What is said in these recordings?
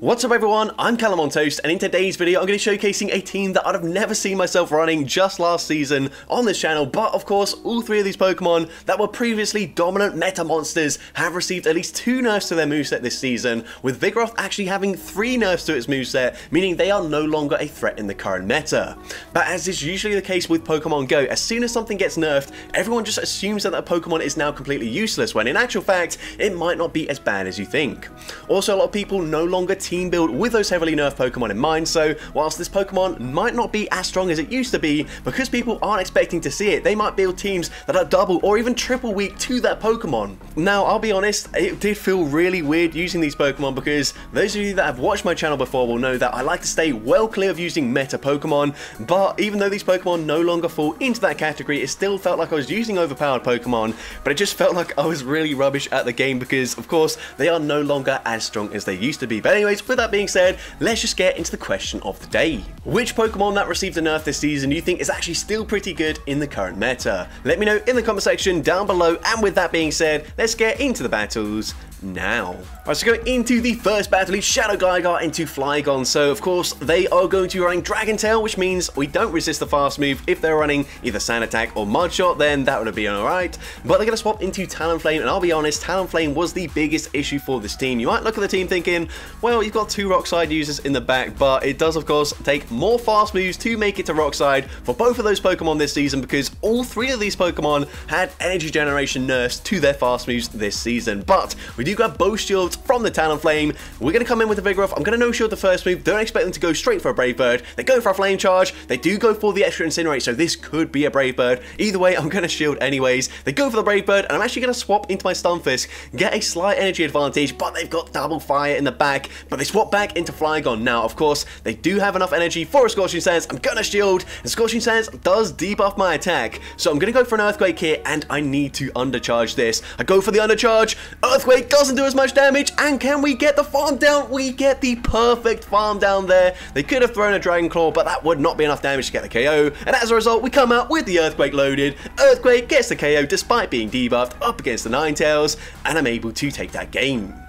What's up everyone, I'm Callum and in today's video I'm going to be showcasing a team that I'd have never seen myself running just last season on this channel, but of course all three of these Pokemon that were previously dominant meta monsters have received at least two nerfs to their moveset this season, with Vigoroth actually having three nerfs to its moveset, meaning they are no longer a threat in the current meta. But as is usually the case with Pokemon Go, as soon as something gets nerfed, everyone just assumes that that Pokemon is now completely useless, when in actual fact, it might not be as bad as you think. Also, a lot of people no longer team build with those heavily nerfed Pokemon in mind, so whilst this Pokemon might not be as strong as it used to be, because people aren't expecting to see it, they might build teams that are double or even triple weak to that Pokemon. Now, I'll be honest, it did feel really weird using these Pokemon because those of you that have watched my channel before will know that I like to stay well clear of using meta Pokemon, but even though these Pokemon no longer fall into that category, it still felt like I was using overpowered Pokemon, but it just felt like I was really rubbish at the game because, of course, they are no longer as strong as they used to be. But anyways, with that being said, let's just get into the question of the day. Which Pokemon that received a nerf this season you think is actually still pretty good in the current meta? Let me know in the comment section down below, and with that being said, let's get into the battles now. Alright, so going into the first battle is Shadow Gligar into Flygon. So, of course, they are going to be running Dragon Tail, which means we don't resist the fast move. If they're running either Sand Attack or Mud Shot, then that would be alright. But they're going to swap into Talonflame, and I'll be honest, Talonflame was the biggest issue for this team. You might look at the team thinking, well, you've got two Rock Slide users in the back, but it does, of course, take more fast moves to make it to Rock Slide for both of those Pokemon this season, because all three of these Pokemon had Energy Generation nerfs to their fast moves this season. But we do grab both shields from the Talonflame. We're going to come in with the Vigoroth. I'm going to no-shield the first move. Don't expect them to go straight for a Brave Bird. They go for a Flame Charge. They do go for the extra Incinerate, so this could be a Brave Bird. Either way, I'm going to shield anyways. They go for the Brave Bird, and I'm actually going to swap into my Stunfisk, get a slight energy advantage, but they've got double fire in the back. But they swap back into Flygon. Now, of course, they do have enough energy for a Scorching Sands. I'm going to shield, and Scorching Sands does debuff my attack. So I'm going to go for an Earthquake here, and I need to undercharge this. I go for the undercharge. Earthquake doesn't do as much damage, and can we get the farm down? We get the perfect farm down there. They could have thrown a Dragon Claw, but that would not be enough damage to get the KO. And as a result, we come out with the Earthquake loaded. Earthquake gets the KO despite being debuffed up against the Ninetales, and I'm able to take that game.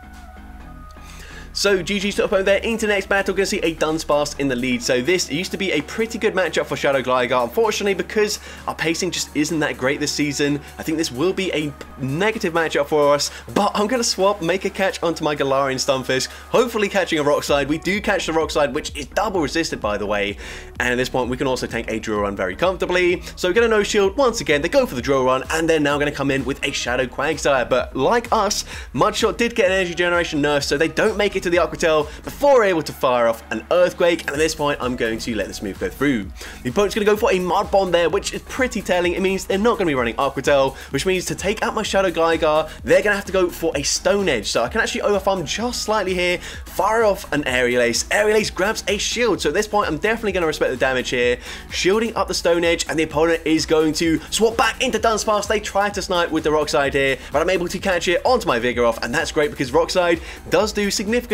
So GG's to opponent there. Into next battle, going to see a Dunsparce in the lead. So this used to be a pretty good matchup for Shadow Gligar. Unfortunately, because our pacing just isn't that great this season, I think this will be a negative matchup for us. But I'm going to swap, make a catch onto my Galarian Stunfisk, hopefully catching a Rock Slide. We do catch the Rock Slide, which is double resisted, by the way. And at this point, we can also tank a Drill Run very comfortably. So we're going to No Shield once again. They go for the Drill Run, and they're now going to come in with a Shadow Quagsire. But like us, Mudshot did get an Energy Generation nerf, so they don't make it to the Aqua Tail before able to fire off an Earthquake, and at this point, I'm going to let this move go through. The opponent's going to go for a Mud Bomb there, which is pretty telling. It means they're not going to be running Aqua Tail, which means to take out my Shadow Gligar, they're going to have to go for a Stone Edge. So I can actually overfarm just slightly here, fire off an Aerial Ace. Aerial Ace grabs a shield, so at this point, I'm definitely going to respect the damage here. Shielding up the Stone Edge, and the opponent is going to swap back into Dunsparce. They try to snipe with the Rock Slide here, but I'm able to catch it onto my Vigoroth, and that's great because Rock Slide does do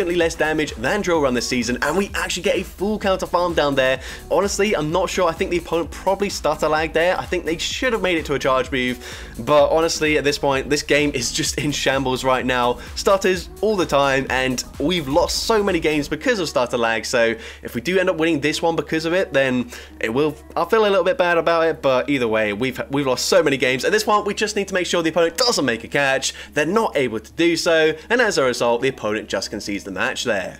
significantly less damage than Drill Run this season, and we actually get a full counter farm down there. Honestly, I'm not sure. I think the opponent probably stutter lag there. I think they should have made it to a charge move, but honestly, at this point, this game is just in shambles right now. Stutters all the time, and we've lost so many games because of stutter lag, so if we do end up winning this one because of it, then it will, I'll feel a little bit bad about it, but either way, we've, we've lost so many games. At this point, we just need to make sure the opponent doesn't make a catch. They're not able to do so, and as a result, the opponent just concedes the match there.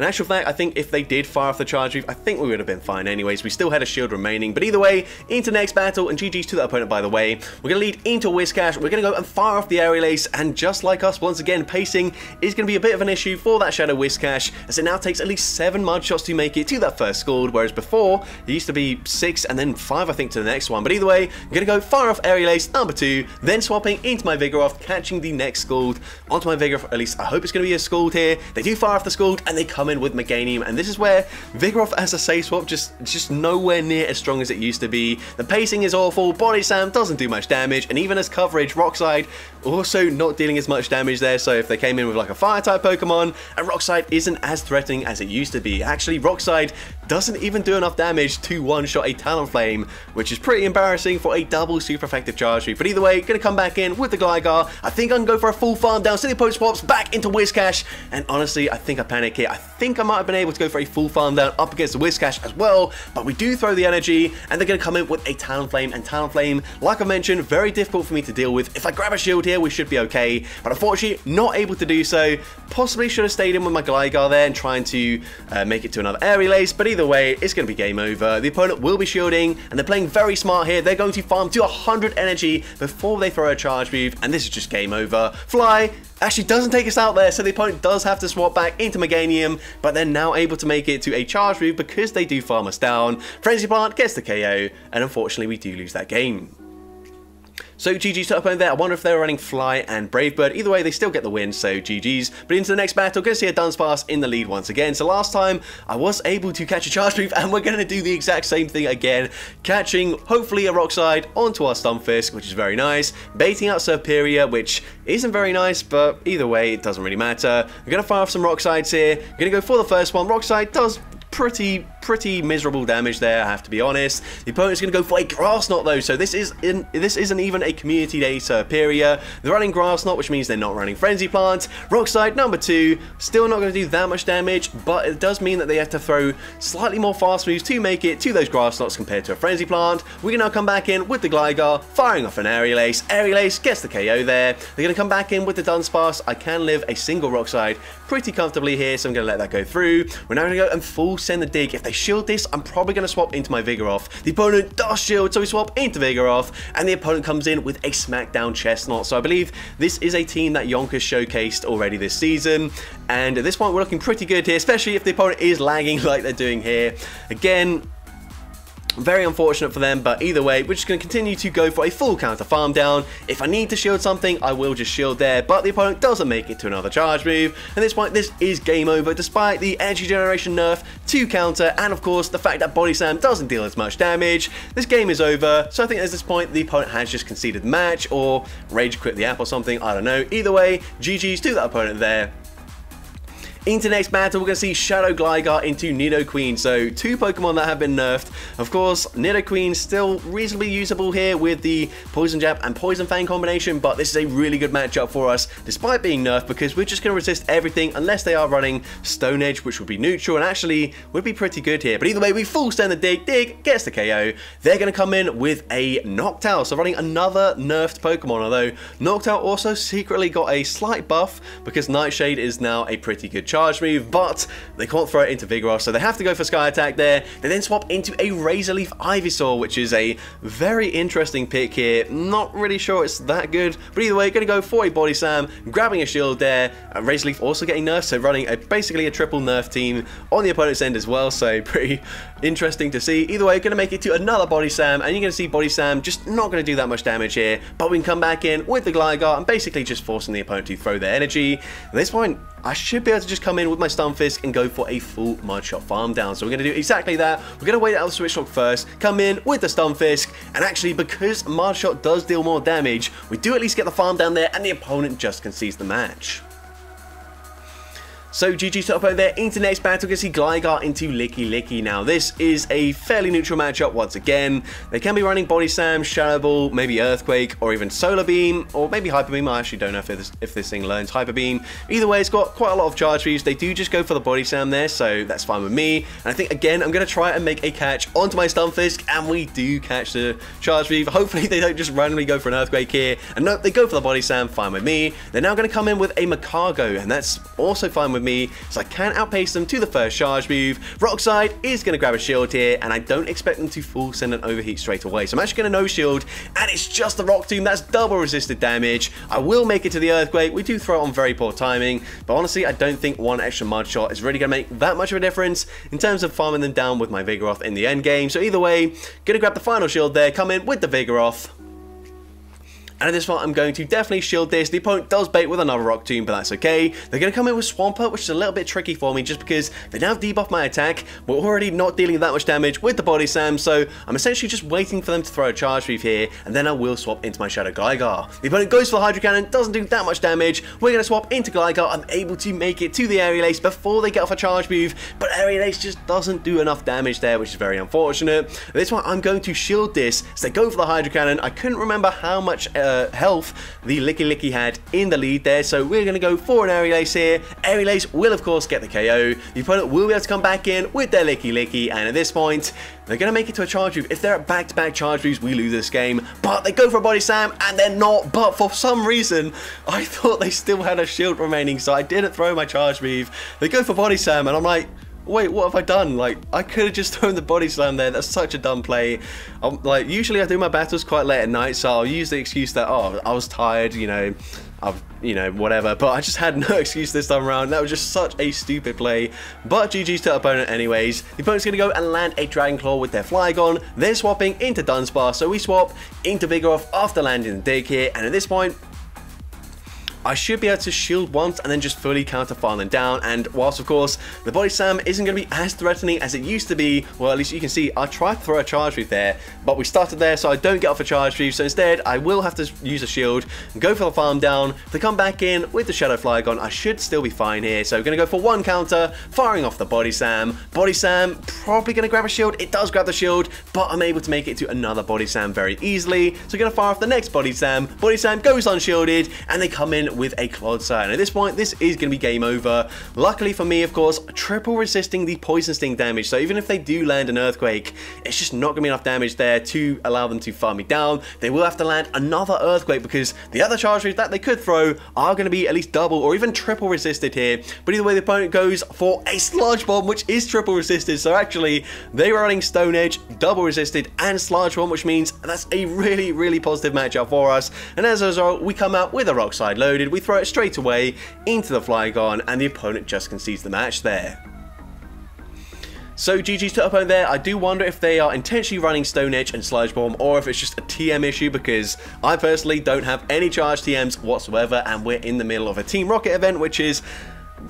In actual fact, I think if they did fire off the charge move, I think we would have been fine anyways. We still had a shield remaining. But either way, into next battle, and GG's to that opponent, by the way. We're going to lead into Whiscash. We're going to go and fire off the Aerial Ace. And just like us, once again, pacing is going to be a bit of an issue for that Shadow Whiscash, as it now takes at least seven mud shots to make it to that first Scald, whereas before, it used to be six and then five, I think, to the next one. But either way, I'm going to go fire off Aerial Ace number two, then swapping into my Vigoroth, catching the next Scald onto my Vigoroth. At least I hope it's going to be a Scald here. They do fire off the Scald, and they come in with Meganium, and this is where Vigoroth as a safe swap just just nowhere near as strong as it used to be. The pacing is awful, Body Slam doesn't do much damage, and even as coverage, Rock Slide also not dealing as much damage there, so if they came in with like a Fire type Pokemon, and Rock Slide isn't as threatening as it used to be. Actually, Rock Slide doesn't even do enough damage to one-shot a Talonflame, which is pretty embarrassing for a double super effective charge move. But either way, gonna come back in with the Gligar. I think I can go for a full farm down. City Post swaps back into Whiscash. And honestly, I think I panic here. I think I might have been able to go for a full farm down up against the Whiscash as well. But we do throw the energy, and they're gonna come in with a Talonflame. And Talonflame, like I mentioned, very difficult for me to deal with. If I grab a shield here, we should be okay. But unfortunately, not able to do so. Possibly should have stayed in with my Gligar there and trying to uh, make it to another Aerial Ace. But either way, it's going to be game over. The opponent will be shielding, and they're playing very smart here. They're going to farm to 100 energy before they throw a charge move, and this is just game over. Fly actually doesn't take us out there, so the opponent does have to swap back into Meganium, but they're now able to make it to a charge move because they do farm us down. Frenzy Plant gets the KO, and unfortunately we do lose that game. So GG's to opponent there. I wonder if they were running Fly and Brave Bird. Either way, they still get the win, so GG's. But into the next battle, going to see a Dunsparce in the lead once again. So last time, I was able to catch a Charge Move, and we're going to do the exact same thing again. Catching, hopefully, a Rock Slide onto our Stunfisk, which is very nice. Baiting out Serperior, which isn't very nice, but either way, it doesn't really matter. I'm going to fire off some Rock Slides here. I'm going to go for the first one. Rock Slide does pretty pretty miserable damage there, I have to be honest. The opponent's going to go for a Grass Knot though, so this is in, this isn't even a Community Day Serperior. They're running Grass Knot, which means they're not running Frenzy Plant. Rock Slide number two, still not going to do that much damage, but it does mean that they have to throw slightly more fast moves to make it to those Grass Knots compared to a Frenzy Plant. We can now come back in with the Gligar, firing off an Aerial Ace. Aerial Ace gets the KO there. They're going to come back in with the Dunsparce. I can live a single Rock Slide pretty comfortably here, so I'm going to let that go through. We're now going to go and full send the dig. If they shield this, I'm probably going to swap into my Vigoroth. The opponent does shield, so we swap into Vigoroth, and the opponent comes in with a Smackdown Chesnaught. So I believe this is a team that Yonkers showcased already this season, and at this point we're looking pretty good here, especially if the opponent is lagging like they're doing here. Again, very unfortunate for them, but either way, we're just going to continue to go for a full counter farm down. If I need to shield something, I will just shield there, but the opponent doesn't make it to another charge move. At this point, this is game over, despite the energy generation nerf to counter, and of course, the fact that Body Slam doesn't deal as much damage. This game is over, so I think at this point, the opponent has just conceded the match, or rage quit the app or something, I don't know. Either way, GG's to that opponent there. Into next battle, we're going to see Shadow Gligar into Nidoqueen. So two Pokemon that have been nerfed. Of course, Nidoqueen still reasonably usable here with the Poison Jab and Poison Fang combination, but this is a really good matchup for us despite being nerfed because we're just going to resist everything unless they are running Stone Edge, which would be neutral and actually would be pretty good here. But either way, we full stand the dig. Dig gets the KO. They're going to come in with a Noctowl, so running another nerfed Pokemon, although Noctowl also secretly got a slight buff because Nightshade is now a pretty good charge move, but they can't throw it into Vigoroth, so they have to go for Sky Attack there. They then swap into a Razor Leaf Ivysaur, which is a very interesting pick here. Not really sure it's that good, but either way, going to go for a Body Slam, grabbing a shield there. Uh, Razor Leaf also getting nerfed, so running a, basically a triple nerf team on the opponent's end as well, so pretty interesting to see. Either way, you're going to make it to another Body Slam, and you're going to see Body Slam just not going to do that much damage here, but we can come back in with the Gligar and basically just forcing the opponent to throw their energy. At this point, I should be able to just come in with my Stunfisk and go for a full Mudshot farm down. So we're going to do exactly that. We're going to wait out the Switch Lock first, come in with the Stunfisk, and actually because Mudshot does deal more damage, we do at least get the farm down there and the opponent just concedes the match. So GG top over there into next battle, we see Gligar into Lickilicky. Now this is a fairly neutral matchup once again. They can be running Body Slam, Shadow Ball, maybe Earthquake, or even Solar Beam, or maybe Hyper Beam. I actually don't know if this, if this thing learns Hyper Beam. Either way, it's got quite a lot of charge views. They do just go for the Body Slam there, so that's fine with me. And I think, again, I'm going to try and make a catch onto my Stunfisk, and we do catch the charge view. Hopefully they don't just randomly go for an Earthquake here. And nope, they go for the Body Slam, fine with me. They're now going to come in with a Magcargo, and that's also fine with with me, so I can outpace them to the first charge move. Rock Slide is going to grab a shield here, and I don't expect them to full send an overheat straight away. So I'm actually going to no shield, and it's just the Rock Tomb. That's double resisted damage. I will make it to the Earthquake. We do throw it on very poor timing, but honestly, I don't think one extra Mud Shot is really going to make that much of a difference in terms of farming them down with my Vigoroth in the end game. So either way, going to grab the final shield there, come in with the Vigoroth, And at this point, I'm going to definitely shield this. The opponent does bait with another Rock Tomb, but that's okay. They're going to come in with Swampert, which is a little bit tricky for me just because they now debuff my attack. We're already not dealing that much damage with the Body Slam, so I'm essentially just waiting for them to throw a Charge Move here, and then I will swap into my Shadow Gligar. The opponent goes for the Hydro Cannon, doesn't do that much damage. We're going to swap into Gligar. I'm able to make it to the Aerial Ace before they get off a Charge Move, but Aerial Ace just doesn't do enough damage there, which is very unfortunate. This one, I'm going to shield this, so they go for the Hydro Cannon. I couldn't remember how much uh, Uh, health the Lickilicky had in the lead there, so we're going to go for an Aerial Ace here. Aerial Ace will, of course, get the KO. The opponent will be able to come back in with their Lickilicky. and at this point, they're going to make it to a charge move. If they're at back-to-back -back charge moves, we lose this game. But they go for a body slam, and they're not. But for some reason, I thought they still had a shield remaining, so I didn't throw my charge move. They go for body slam, and I'm like, wait, what have I done? Like, I could have just thrown the body slam there. That's such a dumb play. I'm, like, usually I do my battles quite late at night, so I'll use the excuse that, oh, I was tired, you know, I've, you know, whatever. But I just had no excuse this time around. That was just such a stupid play. But GG's to opponent anyways. The opponent's going to go and land a Dragon Claw with their Flygon. They're swapping into Dunsparce. So we swap into Vigoroth after landing the dig here. And at this point, I should be able to shield once and then just fully counter them down. And whilst, of course, the Body Slam isn't going to be as threatening as it used to be, well, at least you can see I tried to throw a Charge Move there, but we started there, so I don't get off a Charge Move. So instead, I will have to use a shield, and go for the farm down. To come back in with the Shadow Flygon, I should still be fine here. So we're going to go for one counter, firing off the Body Slam. Body Slam probably going to grab a shield. It does grab the shield, but I'm able to make it to another Body Slam very easily. So we're going to fire off the next Body Slam. Body Slam goes unshielded, and they come in with a Clodsire. And at this point, this is going to be game over. Luckily for me, of course, triple resisting the Poison Sting damage. So even if they do land an Earthquake, it's just not going to be enough damage there to allow them to farm me down. They will have to land another Earthquake because the other charge moves that they could throw are going to be at least double or even triple resisted here. But either way, the opponent goes for a Sludge Bomb, which is triple resisted. So actually, they were running Stone Edge, double resisted, and Sludge Bomb, which means that's a really, really positive matchup for us. And as a result, we come out with a Rock Slide loaded. We throw it straight away into the Flygon and the opponent just concedes the match there. So GG's to opponent there. I do wonder if they are intentionally running Stone Edge and Sludge Bomb or if it's just a TM issue because I personally don't have any charge TMs whatsoever and we're in the middle of a Team Rocket event which is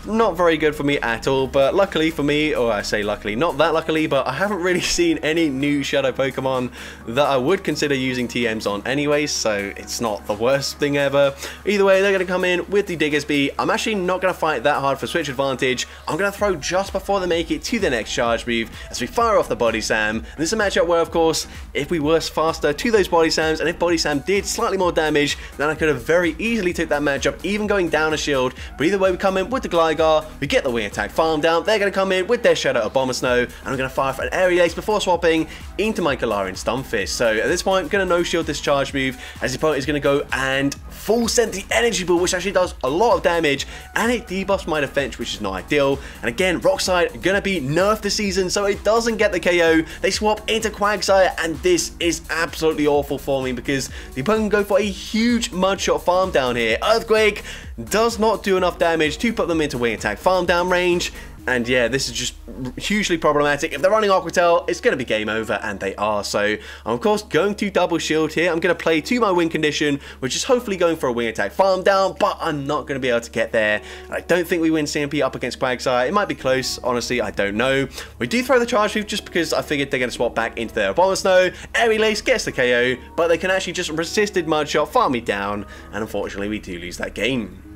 not very good for me at all, but luckily for me, or I say luckily, not that luckily, but I haven't really seen any new Shadow Pokemon that I would consider using TMs on anyway, so it's not the worst thing ever. Either way, they're going to come in with the Diggersby. I'm actually not going to fight that hard for switch advantage. I'm going to throw just before they make it to the next charge move as we fire off the Body Slam. this is a matchup where, of course, if we were faster to those Body Slams, and if Body Slam did slightly more damage, then I could have very easily took that matchup, even going down a shield. But either way, we come in with the Gligar, we get the Wing Attack Farm down, they're going to come in with their Shadow Abomasnow, and I'm going to fire for an Aerial Ace before swapping into my Galarian Stunfisk. So at this point, I'm going to no-shield this charge move, as the opponent is going to go and full send the Energy Ball, which actually does a lot of damage, and it debuffs my defense, which is not ideal. And again, Rock Slide going to be nerfed this season, so it doesn't get the KO. They swap into Quagsire, and this is absolutely awful for me, because the opponent can go for a huge Mudshot farm down here. Earthquake does not do enough damage to put them into wing attack farm down range. And yeah, this is just hugely problematic. If they're running Aqua Tail, it's going to be game over, and they are. So I'm, of course, going to double shield here. I'm going to play to my win condition, which is hopefully going for a wing attack farm down, but I'm not going to be able to get there. I don't think we win CMP up against Quagsire. It might be close, honestly, I don't know. We do throw the charge move just because I figured they're going to swap back into their Abomasnow. Aerial Ace gets the KO, but they can actually just resisted Mudshot, farm me down, and unfortunately we do lose that game.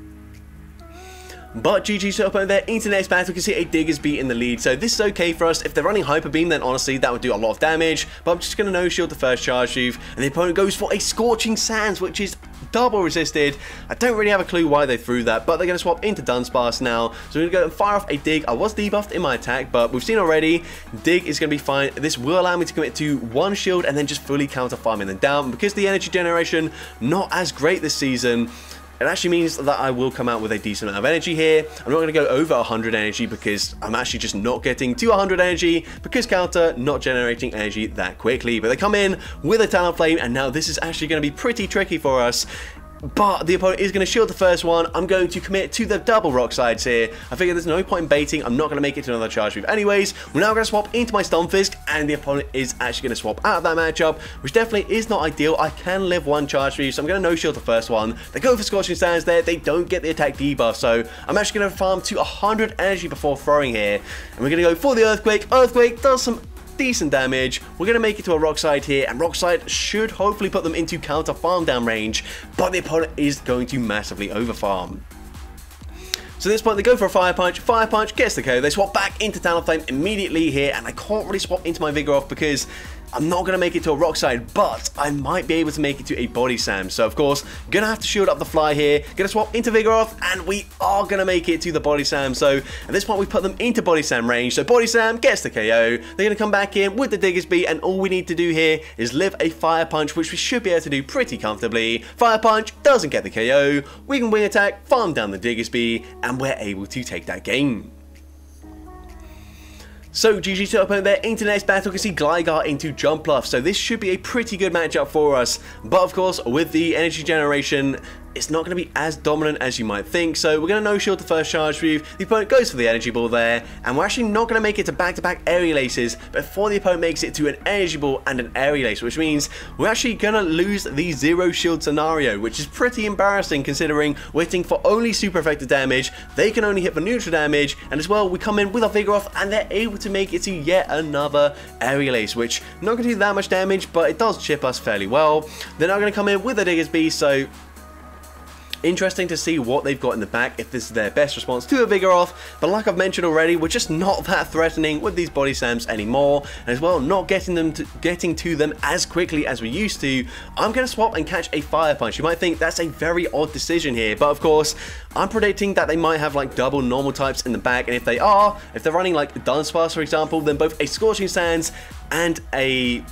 But to opponent there, into the next battle, we can see a Diggersby in the lead, so this is okay for us. If they're running Hyper Beam, then honestly, that would do a lot of damage, but I'm just going to no-shield the first charge move, and the opponent goes for a Scorching Sands, which is double resisted. I don't really have a clue why they threw that, but they're going to swap into Dunsparce now. So we're going to go and fire off a Dig. I was debuffed in my attack, but we've seen already, Dig is going to be fine. This will allow me to commit to one shield and then just fully counter farming them down. Because the energy generation, not as great this season, it actually means that I will come out with a decent amount of energy here. I'm not going to go over 100 energy because I'm actually just not getting to 100 energy because counter not generating energy that quickly. But they come in with a Talonflame and now this is actually going to be pretty tricky for us but the opponent is going to shield the first one. I'm going to commit to the double rock slides here. I figure there's no point in baiting. I'm not going to make it to another charge move anyways. We're now going to swap into my Stunfisk, and the opponent is actually going to swap out of that matchup, which definitely is not ideal. I can live one charge move, so I'm going to no-shield the first one. They go for Scorching Sands there. They don't get the attack debuff, so I'm actually going to farm to 100 energy before throwing here. And we're going to go for the Earthquake. Earthquake does some decent damage. We're going to make it to a rock slide here, and rock slide should hopefully put them into counter farm down range, but the opponent is going to massively overfarm. So at this point, they go for a Fire Punch. Fire Punch gets the KO. They swap back into Talonflame immediately here, and I can't really swap into my Vigoroth because I'm not going to make it to a rock slide, but I might be able to make it to a body slam. So, of course, going to have to shield up the fly here. Going to swap into Vigoroth, and we are going to make it to the body slam. So, at this point, we put them into body slam range. So, body slam gets the KO. They're going to come back in with the Diggersby, and all we need to do here is live a fire punch, which we should be able to do pretty comfortably. Fire punch doesn't get the KO. We can wing attack, farm down the Diggersby, and we're able to take that game. So GG to opponent there, into next battle, can see Gligar into Jumpluff, so this should be a pretty good matchup for us, but of course, with the energy generation, it's not going to be as dominant as you might think. So we're going to no-shield the first charge move. The opponent goes for the energy ball there, and we're actually not going to make it to back-to-back -back aerial aces before the opponent makes it to an energy ball and an aerial ace, which means we're actually going to lose the zero shield scenario, which is pretty embarrassing considering we're hitting for only super effective damage. They can only hit for neutral damage, and as well, we come in with our Vigoroth, and they're able to make it to yet another aerial ace, which not going to do that much damage, but it does chip us fairly well. They're now going to come in with a Diggersby, so Interesting to see what they've got in the back if this is their best response to a Vigoroth, but like I've mentioned already, we're just not that threatening with these body slams anymore, and as well, not getting them to, getting to them as quickly as we used to. I'm going to swap and catch a Fire Punch. You might think that's a very odd decision here, but of course, I'm predicting that they might have like double normal types in the back, and if they are, if they're running like Dunsparce for example, then both a Scorching Sands and a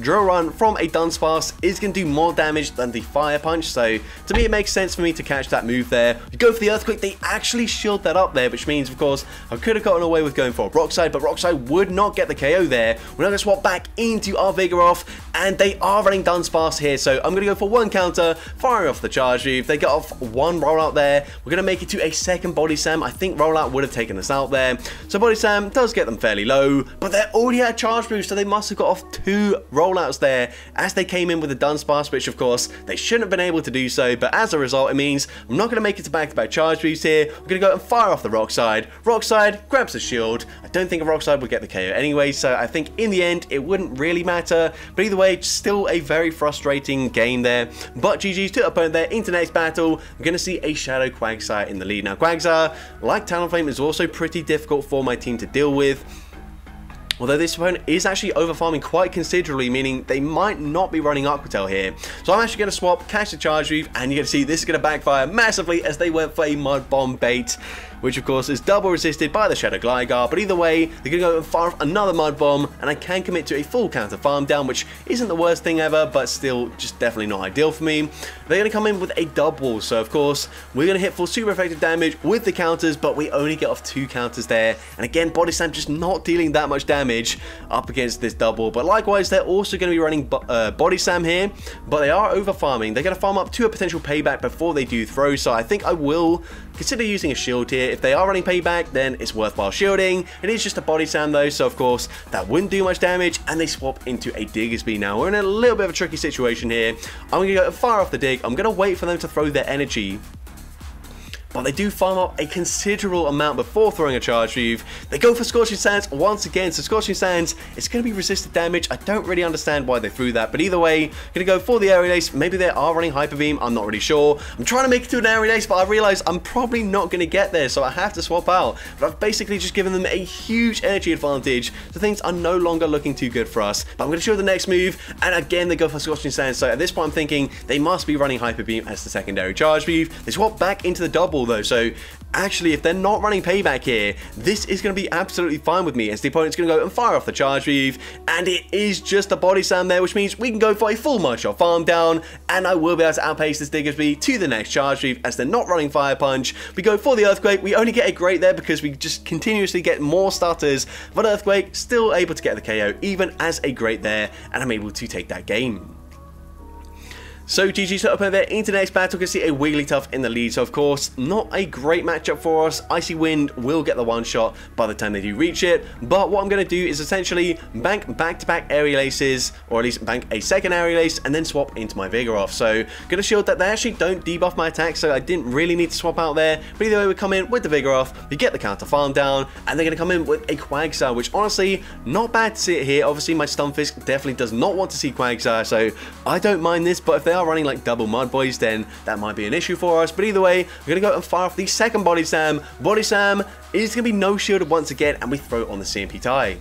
Drill Run from a Dunsparce is going to do more damage than the Fire Punch, so to me it makes sense for me to catch that move there. You go for the Earthquake, they actually shield that up there, which means, of course, I could have gotten away with going for a Rock Slide, but Rock Slide would not get the KO there. We're now going to swap back into our Vigoroth, and they are running Dunsparce here, so I'm going to go for one counter, firing off the charge move. They get off one rollout there. We're going to make it to a second Body Slam. I think rollout would have taken us out there. So Body Slam does get them fairly low, but they're already at charge move, so they must have got off two rollouts there as they came in with a Dunsparce, which of course they shouldn't have been able to do so, but as a result it means I'm not going to make it to back-to-back charge moves here. I'm going to go and fire off the Rock Slide. Rock Slide grabs the shield. I don't think a Rock Slide would get the KO anyway, so I think in the end it wouldn't really matter, but either way, still a very frustrating game there. But GG's to opponent there into the next battle. I'm going to see a Shadow Quagsire in the lead. Now Quagsire, like Talonflame, is also pretty difficult for my team to deal with. Although this opponent is actually overfarming quite considerably, meaning they might not be running Aqua Tail here. So I'm actually going to swap, catch the Charge Reef, and you're going to see this is going to backfire massively as they went for a Mud Bomb bait which of course is double resisted by the Shadow Gligar, but either way, they're going to go and fire off another Mud Bomb, and I can commit to a full counter farm down, which isn't the worst thing ever, but still just definitely not ideal for me. They're going to come in with a Dubwool, so of course, we're going to hit for super effective damage with the counters, but we only get off two counters there, and again, Body Slam just not dealing that much damage up against this Dubwool, but likewise, they're also going to be running uh, Body Slam here, but they are over farming. They're going to farm up to a potential payback before they do throw, so I think I will consider using a shield here. If they are running payback, then it's worthwhile shielding. It is just a body slam though, so of course, that wouldn't do much damage, and they swap into a Diggersby now. We're in a little bit of a tricky situation here. I'm to go far off the dig. I'm to wait for them to throw their energy but they do farm up a considerable amount before throwing a charge move. They go for Scorching Sands once again, so Scorching Sands is going to be resisted damage. I don't really understand why they threw that, but either way, going to go for the Aerial Ace. Maybe they are running Hyper Beam, I'm not really sure. I'm trying to make it to an Aerial Ace, but I realize I'm probably not going to get there, so I have to swap out. But I've basically just given them a huge energy advantage, so things are no longer looking too good for us. But I'm going to show the next move, and again, they go for Scorching Sands, so at this point I'm thinking they must be running Hyper Beam as the secondary charge move. They swap back into the Dubwool though, so actually if they're not running payback here, this is going to be absolutely fine with me as the opponent's going to go and fire off the charge move, and it is just a body slam there, which means we can go for a full Mudshot farm down, and I will be able to outpace this Diggersby to the next charge move as they're not running Fire Punch. We go for the Earthquake, we only get a Great there because we just continuously get more starters, but Earthquake still able to get the KO even as a Great there, and I'm able to take that game. So GG set up over there into the next battle, can see a Wigglytuff in the lead, so of course, not a great matchup for us. Icy Wind will get the one shot by the time they do reach it, but what I'm going to do is essentially bank back-to-back -back Aerial Aces, or at least bank a second Aerial Ace, and then swap into my Vigoroth. So, going to shield that they actually don't debuff my attack, so I didn't really need to swap out there, but either way we come in with the Vigoroth, we get the counter farm down, and they're going to come in with a Quagsire, which honestly, not bad to see it here. Obviously, my Stunfisk definitely does not want to see Quagsire, so I don't mind this, but if they are running like double Mud Boys, then that might be an issue for us. But either way, we're going to go and fire off the second Body Slam. Body Slam is going to be no shielded once again, and we throw on the CMP tie.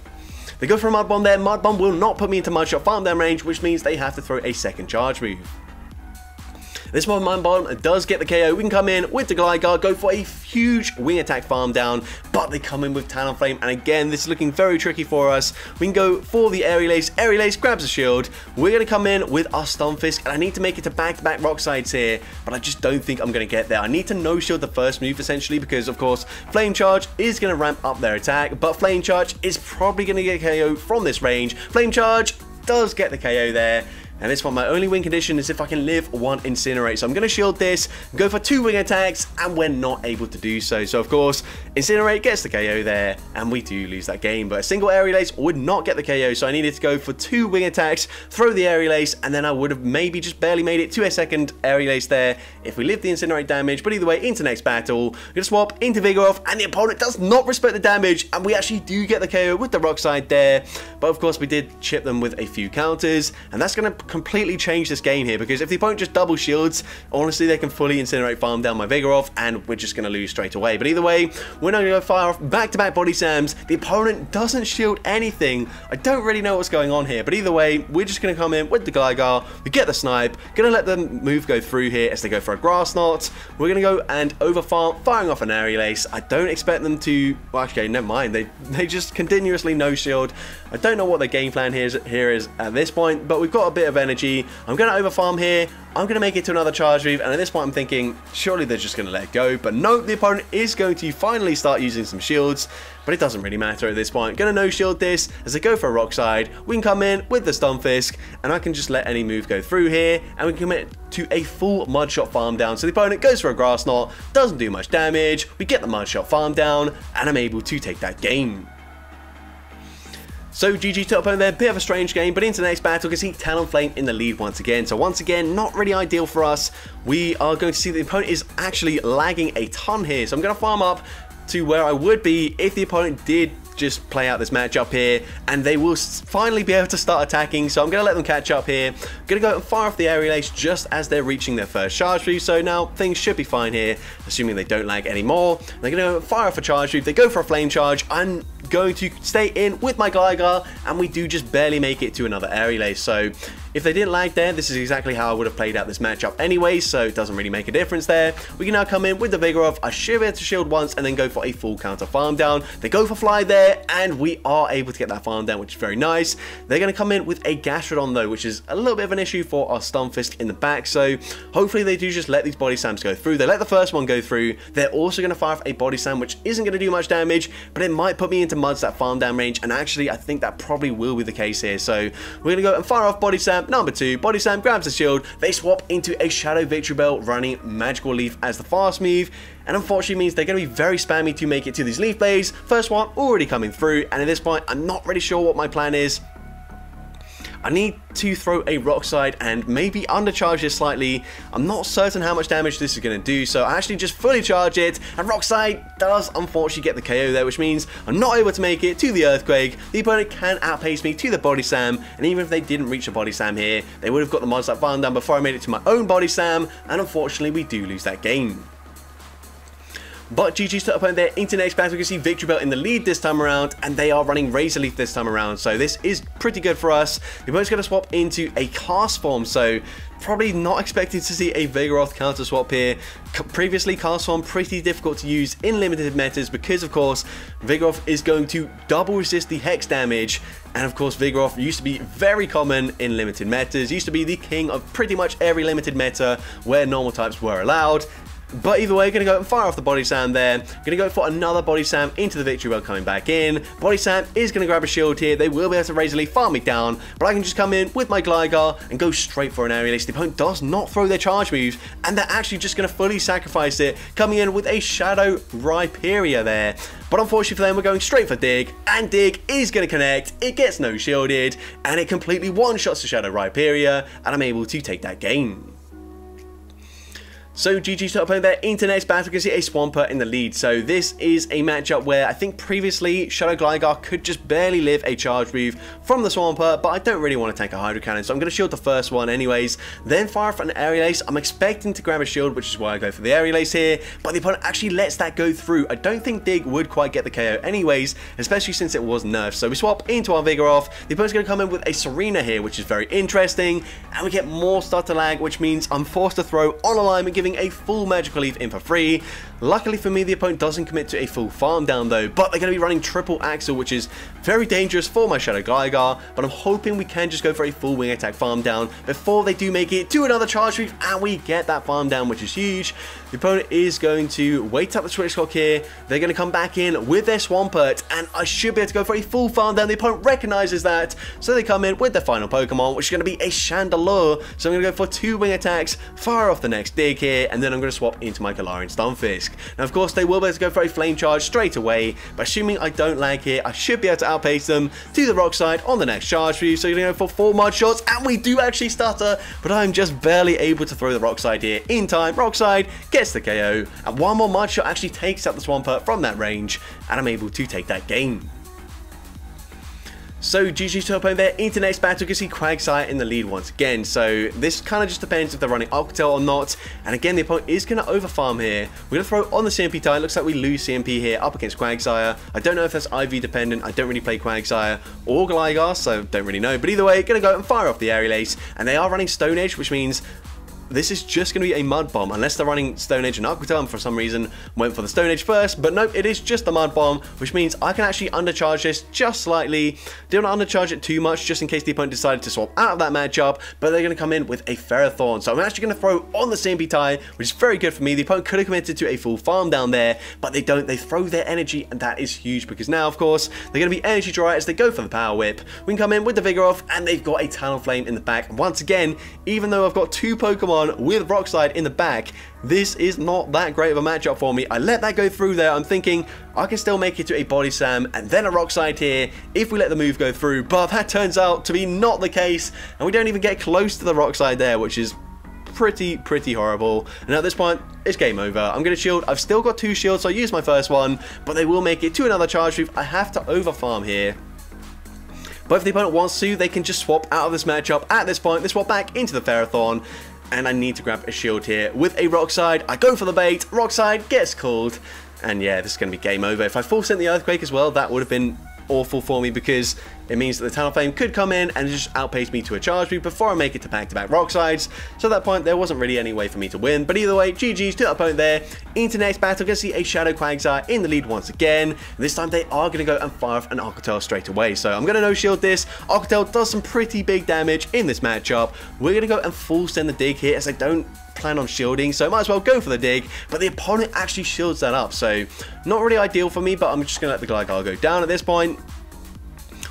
They go for a Mud Bomb there. Mud Bomb will not put me into Mud Shot farm down range, which means they have to throw a second charge move. This one, Mud Bomb does get the KO. We can come in with the Gligar, go for a huge wing attack farm down, but they come in with Talonflame, and again, this is looking very tricky for us. We can go for the Aerial Ace. Aerial Ace grabs a shield. We're going to come in with our Stunfisk, and I need to make it to back-to-back -back rock slides here, but I just don't think I'm going to get there. I need to no-shield the first move, essentially, because, of course, Flame Charge is going to ramp up their attack, but Flame Charge is probably going to get KO from this range. Flame Charge does get the KO there. And this one, my only win condition is if I can live one Incinerate. So I'm going to shield this, go for two wing attacks, and we're not able to do so. So of course, Incinerate gets the KO there, and we do lose that game. But a single Aerial Ace would not get the KO, so I needed to go for two wing attacks, throw the Aerial Ace, and then I would have maybe just barely made it to a second Aerial Ace there if we lived the Incinerate damage. But either way, into next battle, we're going to swap into Vigoroth, and the opponent does not respect the damage, and we actually do get the KO with the Rock Slide there. But of course, we did chip them with a few counters, and that's going to completely change this game here because if the opponent just double shields, honestly, they can fully incinerate farm down my Vigoroth and we're just going to lose straight away. But either way, we're not going to go fire off back-to-back -back body slams. The opponent doesn't shield anything. I don't really know what's going on here, but either way, we're just going to come in with the Gligar, we get the snipe, going to let the move go through here as they go for a grass knot. We're going to go and over farm, firing off an aerial ace. I don't expect them to, well, actually, never mind. They, they just continuously no shield. I don't know what their game plan here is, here is at this point, but we've got a bit of energy. I'm going to overfarm here. I'm going to make it to another charge move, and at this point I'm thinking, surely they're just going to let go. But no, the opponent is going to finally start using some shields, but it doesn't really matter at this point. Going to no-shield this as they go for a rock slide. We can come in with the Stunfisk, and I can just let any move go through here, and we can commit to a full Mudshot farm down. So the opponent goes for a Grass Knot, doesn't do much damage, we get the Mudshot farm down, and I'm able to take that game. So GG top opponent there, bit of a strange game, but into the next battle, can see Talonflame in the lead once again. So once again, not really ideal for us. We are going to see the opponent is actually lagging a ton here. So I'm going to farm up to where I would be if the opponent did just play out this matchup here and they will finally be able to start attacking so I'm going to let them catch up here I'm going to go and fire off the aerial ace just as they're reaching their first charge move so now things should be fine here assuming they don't lag anymore they're going to fire off a charge move they go for a flame charge I'm going to stay in with my Gligar and we do just barely make it to another ace so if they didn't lag there, this is exactly how I would have played out this matchup anyway, so it doesn't really make a difference there. We can now come in with the Vigoroth. I be able to shield once and then go for a full counter farm down. They go for fly there, and we are able to get that farm down, which is very nice. They're going to come in with a Gastrodon though, which is a little bit of an issue for our Stunfisk in the back, so hopefully they do just let these Body Slams go through. They let the first one go through. They're also going to fire off a Body Slam, which isn't going to do much damage, but it might put me into Mud Shot farm down range, and actually I think that probably will be the case here. So we're going to go and fire off Body Slam number two. Body Slam grabs the shield. They swap into a Shadow Victreebel running Magical Leaf as the fast move and unfortunately means they're going to be very spammy to make it to these leaf blades. First one already coming through, and at this point, I'm not really sure what my plan is. I need to throw a rock slide and maybe undercharge this slightly. I'm not certain how much damage this is going to do, so I actually just fully charge it, and rock slide does unfortunately get the KO there, which means I'm not able to make it to the earthquake. The opponent can outpace me to the body slam, and even if they didn't reach the body slam here, they would have got the monster farm down before I made it to my own body slam, and unfortunately we do lose that game. But GG's to opponent there into next battle. You can see Victreebel in the lead this time around, and they are running Razor Leaf this time around. So this is pretty good for us. We're both going to swap into a Castform, so probably not expecting to see a Vigoroth counter swap here. C previously, Castform pretty difficult to use in limited metas because, of course, Vigoroth is going to double resist the Hex damage. And of course, Vigoroth used to be very common in limited metas, used to be the king of pretty much every limited meta where normal types were allowed. But either way, to go and fire off the body slam there. To go for another body slam into the Victreebel coming back in. Body slam is to grab a shield here. They will be able to Razor Leaf farm me down, but I can just come in with my Gligar and go straight for an aerial ace. The opponent does not throw their charge moves, and they're actually just to fully sacrifice it, coming in with a Shadow Rhyperior there. But unfortunately for them, we're going straight for Dig, and Dig is going to connect. It gets no shielded, and it completely one-shots the Shadow Rhyperior, and I'm able to take that game. So GG's top opponent there, Internet's battle can see a Swampert in the lead. So this is a matchup where I think previously Shadow Gligar could just barely live a charge move from the Swampert, but I don't really want to tank a Hydro Cannon, so I'm going to shield the first one anyways. Then fire for an Aerial Ace. I'm expecting to grab a shield, which is why I go for the Aerial Ace here, but the opponent actually lets that go through. I don't think Dig would quite get the KO anyways, especially since it was nerfed. So we swap into our Vigoroth. The opponent's going to come in with a Tsareena here, which is very interesting, and we get more stutter lag, which means I'm forced to throw on alignment, giving a full Magical Leaf in for free. Luckily for me, the opponent doesn't commit to a full farm down though, but they're going to be running triple Axel, which is very dangerous for my Shadow Gligar, but I'm hoping we can just go for a full wing attack farm down before they do make it to another charge reef, and we get that farm down, which is huge. The opponent is going to wait up the switch clock here. They're going to come back in with their Swampert, and I should be able to go for a full farm down. The opponent recognizes that, so they come in with their final Pokemon, which is going to be a Chandelure. So I'm going to go for two wing attacks, fire off the next dig here, and then I'm going to swap into my Galarian Stunfisk. Now, of course, they will be able to go for a Flame Charge straight away, but assuming I don't lag here, I should be able to outpace them to the Rock Slide on the next charge for you. So you're going to go for four Mud Shots, and we do actually stutter, but I'm just barely able to throw the Rock Slide here in time. Rock Slide gets the KO, and one more Mud Shot actually takes out the Swampert from that range, and I'm able to take that game. So GG's top opponent there, into next battle, you see Quagsire in the lead once again. So this kind of just depends if they're running Aqua Tail or not. And again, the opponent is going to overfarm here. We're going to throw on the CMP tie. Looks like we lose CMP here up against Quagsire. I don't know if that's IV dependent. I don't really play Quagsire or Gligar, so don't really know. But either way, going to go and fire off the Aerial Ace. And they are running Stone Edge, which means this is just going to be a Mud Bomb, unless they're running Stone Edge and Aqua and for some reason went for the Stone Edge first, but no, it is just the Mud Bomb, which means I can actually undercharge this just slightly. Don't undercharge it too much, just in case the opponent decided to swap out of that matchup, but they're going to come in with a Ferrothorn, so I'm actually going to throw on the CMP tie, which is very good for me. The opponent could have committed to a full farm down there, but they don't. They throw their energy, and that is huge, because now, of course, they're going to be energy dry as they go for the Power Whip. We can come in with the Vigoroth, and they've got a Talonflame in the back. Once again, even though I've got two Pokemon with Rock Slide in the back, this is not that great of a matchup for me. I let that go through there. I'm thinking I can still make it to a Body Slam and then a Rock Slide here if we let the move go through. But that turns out to be not the case. And we don't even get close to the Rock Slide there, which is pretty, pretty horrible. And at this point, it's game over. I'm going to shield. I've still got two shields, so I use my first one. But they will make it to another charge reef. I have to over farm here. But if the opponent wants to, they can just swap out of this matchup. At this point, they swap back into the Ferrothorn and I need to grab a shield here. With a Rock Slide, I go for the bait, Rock Slide gets called, and yeah, this is going to be game over. If I full sent the Earthquake as well, that would have been awful for me because it means that the Talonflame could come in and just outpace me to a charge me before I make it to back-to-back -back rock slides. So at that point, there wasn't really any way for me to win. But either way, GG's to the opponent there. Into next battle, going to see a Shadow Quagsire in the lead once again. This time, they are going to go and fire off an Aqua Tail straight away. So I'm going to no-shield this. Aqua Tail does some pretty big damage in this matchup. We're going to go and full send the dig here as I don't plan on shielding, so might as well go for the dig, but the opponent actually shields that up, so not really ideal for me, but I'm just going to let the Gligar go down at this point.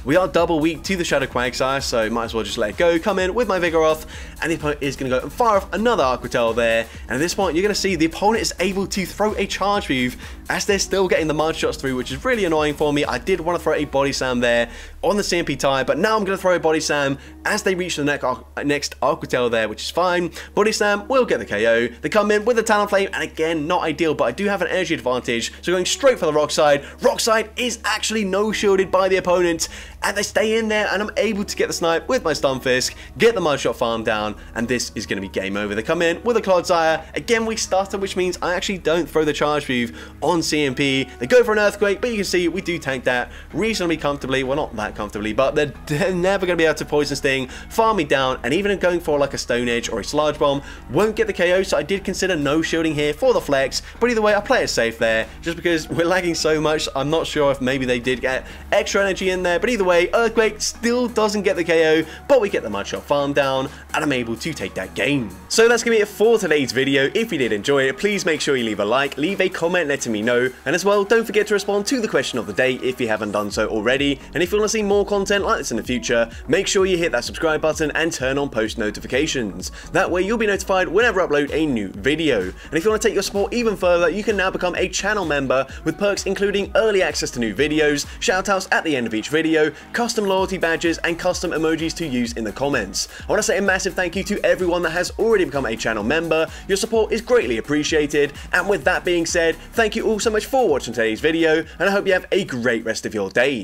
We are double weak to the Shadow Quagsire, so might as well just let it go. Come in with my Vigoroth, and the opponent is going to go and fire off another Aqua Tail there. And at this point, you're going to see the opponent is able to throw a charge move as they're still getting the Mud Shots through, which is really annoying for me. I did want to throw a Body Slam there on the CMP tie, but now I'm going to throw a Body Slam as they reach the next, next Aqua Tail there, which is fine. Body Slam will get the KO. They come in with the Talonflame, and again, not ideal, but I do have an energy advantage, so going straight for the Rock Slide. Rock Slide is actually no-shielded by the opponent, and they stay in there, and I'm able to get the snipe with my Stunfisk, get the Mudshot farm down, and this is going to be game over. They come in with a Clodsire. Again, we stutter, which means I actually don't throw the charge move on CMP. They go for an Earthquake, but you can see we do tank that reasonably comfortably. Well, not that comfortably, but they're, they're never going to be able to Poison Sting, farm me down, and even going for like a Stone Edge or a Sludge Bomb won't get the KO, so I did consider no shielding here for the flex, but either way, I play it safe there, just because we're lagging so much, I'm not sure if maybe they did get extra energy in there, but either way, Earthquake still doesn't get the KO, but we get the Mudshot farm down, and I'm able to take that game. So that's going to be it for today's video. If you did enjoy it, please make sure you leave a like, leave a comment letting me know, and as well, don't forget to respond to the question of the day if you haven't done so already, and if you want to see more content like this in the future, make sure you hit that subscribe button and turn on post notifications. That way you'll be notified whenever I upload a new video. And if you want to take your support even further, you can now become a channel member with perks including early access to new videos, shoutouts at the end of each video, custom loyalty badges, and custom emojis to use in the comments. I want to say a massive thank you to everyone that has already become a channel member. Your support is greatly appreciated. And with that being said, thank you all so much for watching today's video, and I hope you have a great rest of your day.